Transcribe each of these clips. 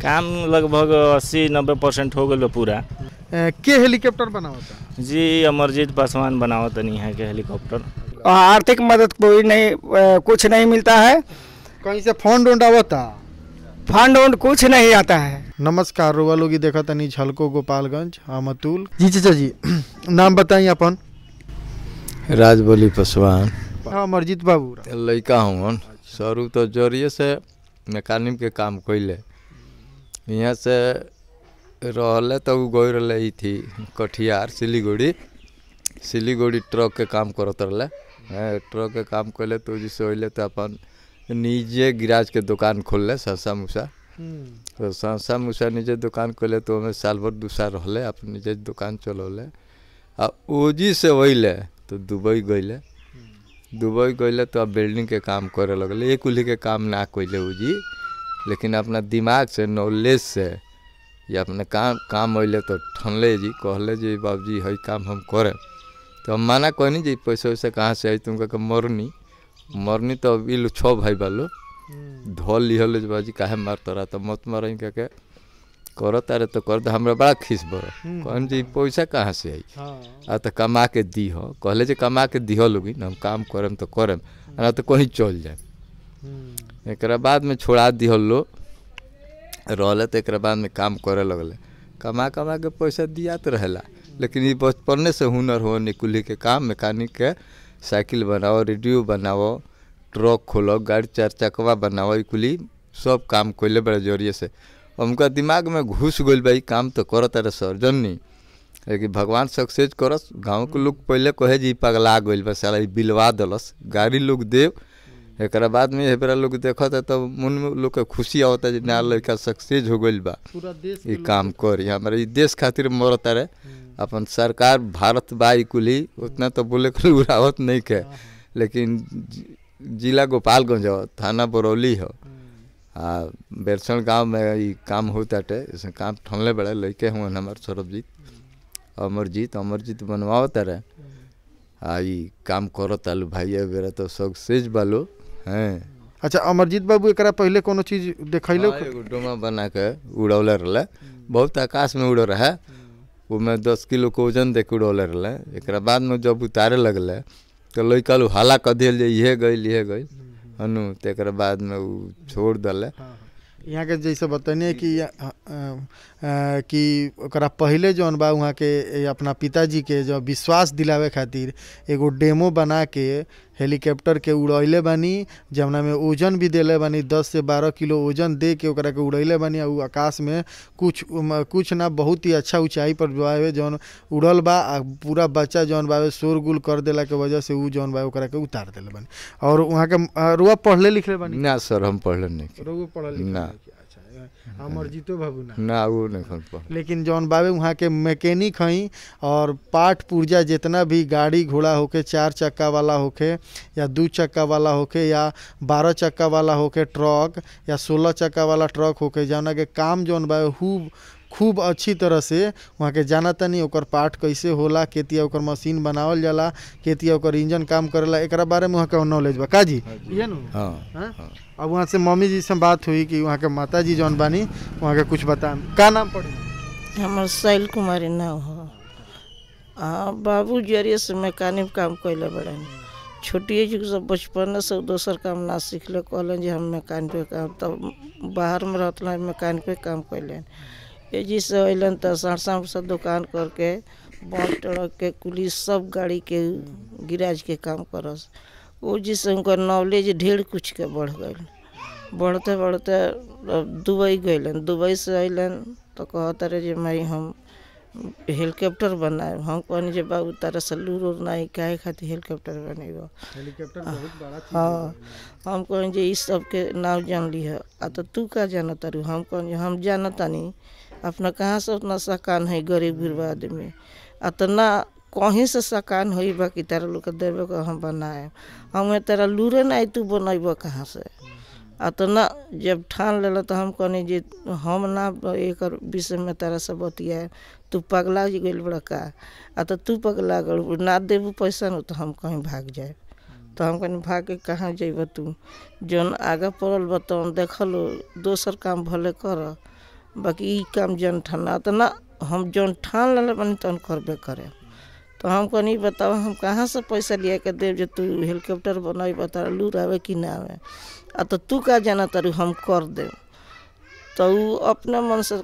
काम लगभग अस्सी नब्बे परसेंट हो गल पूरा। ए, के हेलीकॉप्टर बनावता? जी अमरजीत पासवान बनावत तनी है के हेलीकॉप्टर। आर्थिक मदद कोई नहीं कुछ नहीं मिलता है। कहीं से फंड उंड आवता फंड उंड कुछ नहीं आता है। नमस्कार रुआ लोगी देखा तनी झलको गोपालगंज हम अतुल जी चाचा जी। नाम बताई अपन। राजबली पासवान। अमरजीत बाबू। लड़का हूँ सरू तो ज़रिए से मैकेनिक के काम कैले यहाँ से रहले तो उ गई रहे ही थी कटिहार सिलीगुड़ी। सिलीगुड़ी ट्रक के काम करत रहे ट्रक के काम कैले तो जिससे होइले तो अपन निजे गिराज के दुकान खोलले ससा मूसा। तो ससा मूसा निजे दुकान खोले तो हमें साल भर दू साल अपन निजे दुकान चलौले। आ ओजी से होइले तो दुबई गइले। दुबई गइले तो अब बिल्डिंग के काम करे लगले। एक कुली के काम ना कैले उ जी। लेकिन अपना दिमाग से नॉलेज से या अपने काम काम अइले तो ठनले जी कहले जी बाबूजी हई काम हम करें। तो हम माना कहनी जी पैसा वैसा कहाँ से आई तुमका के मरनी। मरनी तो अब इलो छः भाई बालो। धोल लिहल जे बाजी काहे मार तोरा? तो मत मारई के करो तारे तो कर दे हमरा बड़ा खीस बर कहन जी पैसा कहाँ से आई? आ तो कमा के दी हो कहले जे कमा के दिहो लोगी हम काम करम तो करम आ ना तो कहीं चल जाए एकरा बाद में छोड़ा दिहल लो रहले तो एकरा बाद में काम करे लगले। कमा कमा के पैसा दियात रहेला। लेकिन ये बचपने से हुनर हो, निकुली के काम, मैकेनिक के साइकिल बनाओ, रेडियो बनाओ, ट्रक खोलो, गाड़ी चार चकवा बनाओ ई कुली सब काम कोइले बड़े ज़रिए से। उनका दिमाग में घुस गइल बा, ई काम तो करत रहे सर्जनी लेकिन भगवान सक्सेस करस गाँव के लोग पहले कहे जी पगला गइल बस बिलवा दलस। गाड़ी लोग देव एकरा बाद में हेबरा लोग देखत है तब मन में लोग के खुशी आवता है ना लड़का सक्सेस हो गइल बा। ई काम करी। हमारे देश खातिर मरत रहे अपन सरकार भारत बाई कुली उतना तो बोले के उड़ावत नहीं के। लेकिन जिला गोपालगंज हो थाना बरौली हो आ बेरसण गाँव में ई काम होताटे ऐसे काम ठनले बड़े लड़के हुए हमारे सरबजीत अमरजीत अमरजीत बनवाओ तारे आ काम करो तालू भाई बेरा तो सक्सेस बालो। हैं। अच्छा अमरजीत बाबू एक पहले कोनो चीज़ देखैलो हाँ, डोमा बना के उड़ौले रहले। बहुत आकाश में उड़ रहे। ओमे दस किलो के वज़न दे के उड़ौले रहले। एकरा बाद में जब उतारे लगल तो लइका लोग हाला क दिल जे इहे गइल इहे गइल। हनु तो बाद में उ छोड़ दले। यहाँ के जैसे बतने कि कि ओकरा पहले जौन बा वहाँ के अपना पिताजी के जो विश्वास दिलावे खातिर एगो डेमो बना के हेलीकॉप्टर के उड़ैले बानी जवना में ओजन भी दिले बानी दस से बारह किलो ओजन दे के ओकरा के उड़ैले बानी आ आकाश में कुछ कुछ ना बहुत ही अच्छा ऊंचाई पर बावे जौन उड़ल बा आ पूरा बच्चा जौन बावे शोरगुल कर देला के वजह से उ जौन बा ओकरा के उतार देले बानी। और वहाँ के रुआ पढ़ले लिखले बानी? ना सर हम पढ़ले नहीं। रउआ पढ़ल लिखल ना। अमरजीतो बाबू ना। ना वो नहीं लेकिन जौन बाबे वहाँ के मैकेनिक हई और पाठ पुर्जा जितना भी गाड़ी घोड़ा होके चार चक्का वाला होके या दू चक्का वाला होके या बारह चक्का वाला होके ट्रक या सोलह चक्का वाला ट्रक होके जौना के काम जौन बाबे खूब खूब अच्छी तरह से वहाँ के जाना तनी ओकर पार्ट कैसे होला केतिया ओकर मशीन बनावल जाला केतिया ओकर इंजन काम करेला एक बारे में वहाँ के नॉलेज बा। का जी। ये हाँ हाँ? अब वहाँ से मम्मी जी से बात हुई कि वहाँ के माता जी जौन बानी वहाँ के कुछ बता का नाम पड़ी? हमर शैल कुमारी नाम हो। हाँ बाबू ज़रिए से मैकेनिक काम कैले बड़े छोटिए जी से बचपन से दोसर काम ना सीखले कहलन जे हम मैकेनिक पे काम तब बाहर में रहतल मैकेनिक पे काम कैलन ए जी से अलन तो सरसा से दुकान करके बॉल ट्रक के कुली सब गाड़ी के गिराज के काम करस। ओ जी से उनकर नॉलेज ढेर कुछ के बढ़ गई बढ़ते बढ़ते दुबई गइलन। दुबई से अलन तो कहत रहे जे माई हम हेलीकॉप्टर बनाए हम कहनी जे बाबू तारा से लूर उर नहीं काहे खातिर हेलीकॉप्टर बनेगा हेलीकॉप्टर बहुत बड़ा हाँ। हम कहनी जे इस सब के नाम जान ली है। आ तो तू का जानत तारू हम कहनी हम जानता नहीं अपना कहाँ से उतना सकान है गरीब गुरबा आदमी? आ तो ना कहीं से सकान होई बा कि तारा लोग देवे को हम बनाए। हमें तेरा लूरे नहीं तू बनैब कहाँ से? आ तो ना जब ठान लेला तो हम कहनी जे हम ना एक विषय में तारा से बतियाए तू पगला जी गइल बड़ा का? आ तो तू पगला गल, ना देबू पैसा न तो हम कहीं भाग जाए। तो हम कहनी भाग के कहाँ जेब तू? जौन आगे पड़ल बा तौन देखल, दोसर काम भले कर। बाकी काम जन ठाना तो ना, हम जौन ठान ले बनी तौन करबे करे तो हम कहीं बताओ, हम कहाँ से पैसा लिया के देव जो तू हेलीकॉप्टर बनाई बता लूर आवे कि ना आवे? आ तो तू का जाना तारू हम कर दे तो अपने मन से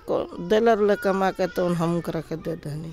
दिलर ले कमा के तो हम करा के दे देनी।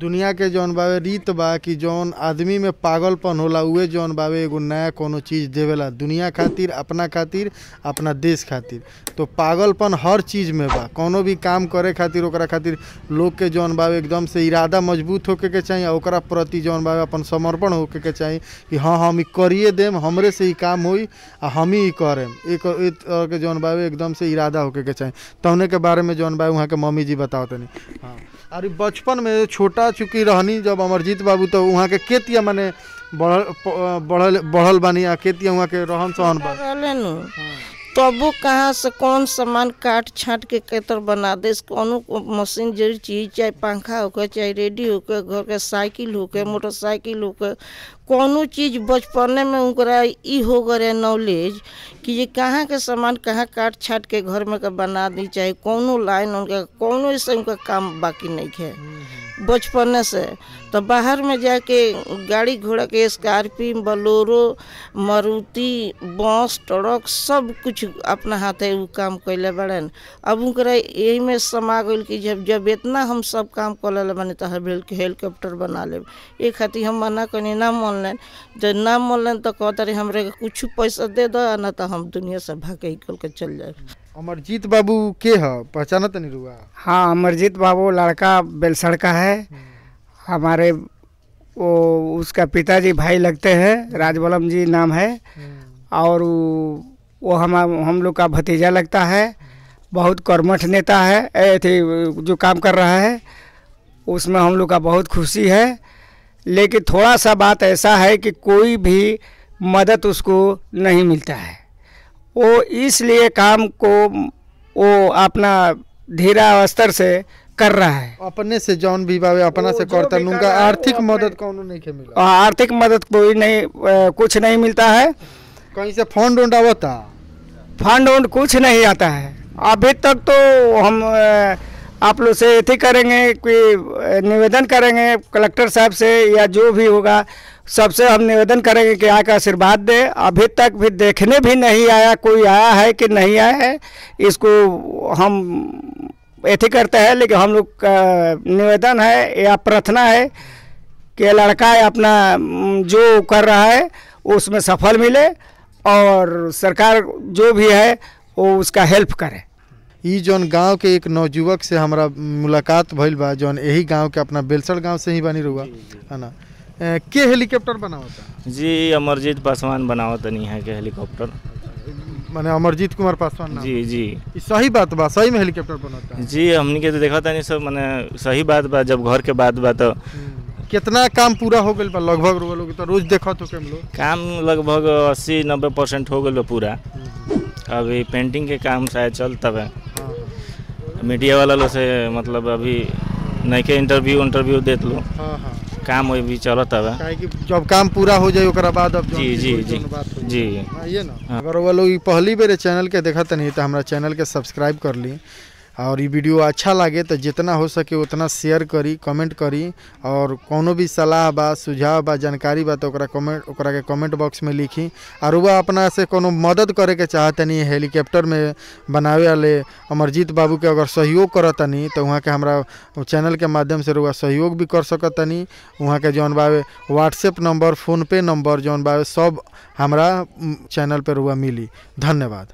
दुनिया के जौन बावे, रीत बा कि जौन आदमी में पागलपन होला, उहे जौन बावे एगो नया कोनो चीज़ देवेला। दुनिया खातिर, अपना खातिर, अपना देश खातिर। तो पागलपन हर चीज़ में बा। कोनो भी काम करे खातिर, ओकरा खातिर लोग के जौन बावे एकदम से इरादा मज़बूत होके के चाहिए ओकरा प्रति जौन बावे अपन समर्पण होके के चाहिए कि हाँ हम करिए देम, हमरे से ही काम होई, आ हम ही करेम। एक तरह के जौन बावे एकदम से इरादा होके के चाहिए तौने के बारे में जौन बावे, वहाँ के मम्मी जी बताओ तनी हाँ। अरे बचपन में छोटा चुकी रहनी जब अमरजीत बाबू तो वहाँ के केतिया माने बढ़ल बढ़ल बढ़ल बानी आ केतिया वहाँ के रहन सहन बा। तबो कहाँ से, कौन सामान काट छाट के केतर बना दे? कोनो मशीन ज़रूर चीज़, चाहे पंखा होके चाहे रेडी होके घर के साइकिल होके मोटरसाइकिल होके कोनो चीज़ बचपने में उनकरा ई हो गए नॉलेज कि ये कहाँ के सामान, कहाँ काट छाट के घर में के बना दी, चाहे कोनो लाइन उनका, कोनो ऐसे उनका काम बाकी नहीं है। बचपने से। तो बाहर में जाके गाड़ी घोड़ा के स्कॉर्पियो, बोलोरो, मारुति, बस, ट्रक सब कुछ अपना हाथे उ काम कैले बड़न। अब उनकरा यही में समा गइल कि जब जब इतना हम सब काम कर ले बने तो हेलीकॉप्टर बना ले ये खातिर हम मना कनी ना मन जब ना मन लेन तो कहते रहे हमरे कुछ पैसा दे दो ना तो हम दुनिया से भागे के चल जाए अमरजीत बाबू के ह? पहचाना तनी रुआ हाँ अमरजीत बाबू लड़का बेलसड़ का है। हमारे वो उसका पिताजी भाई लगते हैं राजबलम जी नाम है। और वो हम हम लोग का भतीजा लगता है। बहुत कर्मठ नेता है थी जो काम कर रहा है उसमें हम लोग का बहुत खुशी है। लेकिन थोड़ा सा बात ऐसा है कि कोई भी मदद उसको नहीं मिलता है। वो इसलिए काम को वो अपना धीरा स्तर से कर रहा है। अपने से जौन भी बावे अपना से करता उनका आर्थिक मदद कौनो नहीं के मिला। आर्थिक मदद कोई नहीं कुछ नहीं मिलता है। कहीं से फंड उंड आवता फंड वंड कुछ नहीं आता है। अभी तक तो हम आप लोग से अथी करेंगे कि निवेदन करेंगे कलेक्टर साहब से या जो भी होगा सबसे हम निवेदन करेंगे कि आके आशीर्वाद दे। अभी तक भी देखने भी नहीं आया कोई आया है कि नहीं आया है इसको हम अथी करते हैं लेकिन हम लोग का निवेदन है या प्रार्थना है कि लड़का अपना जो कर रहा है उसमें सफल मिले और सरकार जो भी है वो उसका हेल्प करे। ई जौन गाँव के एक नवजुवक से हमारा मुलाकात भइल बा जौन यही गाँव के अपना बेलसर गाँव से ही बनी रुआ है ना? के हेलीकॉप्टर बनावता? जी अमरजीत पासवान बनावत तनी है के हेलीकॉप्टर। माने अमरजीत कुमार पासवान नाम। जी जी। सही बात बा सही में हेलीकॉप्टर बनता जी हमनी के तो देखा तनी सब माने सही बात बा जब घर के बात बा तो। कितना काम पूरा हो बा लगभग लोग तो रोज देखत हो के हम लोग। काम लगभग अस्सी नब्बे परसेंट हो गल पूरा। अभी पेंटिंग के काम शायद चल तब हाँ, हाँ। मीडिया वाला लोग से मतलब अभी नहीं के इंटरव्यू इंटरव्यू देत लो हाँ हाँ। काम वही भी चलत हवे। काहे जब काम पूरा हो जाए ओकरा बाद अब जी जी जी। जी। हाँ, ये ना। हाँ। अगर वो लोग पहली बेर चैनल के देखत नहीं तो हमारा चैनल के सब्सक्राइब कर ली। और ये वीडियो अच्छा लगे तो जितना हो सके उतना शेयर करी कमेंट करी और कोनो भी सलाह बा, सुझाव बा, जानकारी बा तो ओकरा कमेंट ओकरा के कमेंट बॉक्स में लिखी। और वह अपना से कोनो मदद करे के चाहतनी हेलीकॉप्टर में बनावे वाले अमरजीत बाबू के अगर सहयोग करतनी तो वहाँ के हमारा चैनल के माध्यम से रुआ सहयोग भी कर सकतनी। वहाँ के जौन बावे व्हाट्सएप नंबर फ़ोनपे नंबर जौन बावे सब हमारा चैनल पर रुआ मिली। धन्यवाद।